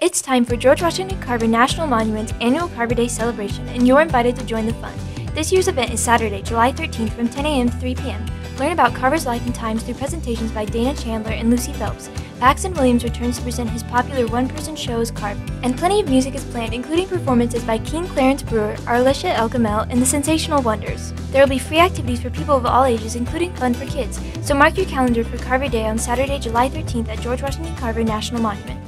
It's time for George Washington Carver National Monument's annual Carver Day celebration, and you're invited to join the fun. This year's event is Saturday, July 13th from 10 a.m. to 3 p.m. Learn about Carver's life and times through presentations by Dana Chandler and Lucy Phelps. Paxton Williams returns to present his popular one-person show as Carver. And plenty of music is planned, including performances by King Clarence Brewer, Arlisha Elgamel, and the Sensational Wonders. There will be free activities for people of all ages, including fun for kids. So mark your calendar for Carver Day on Saturday, July 13th at George Washington Carver National Monument.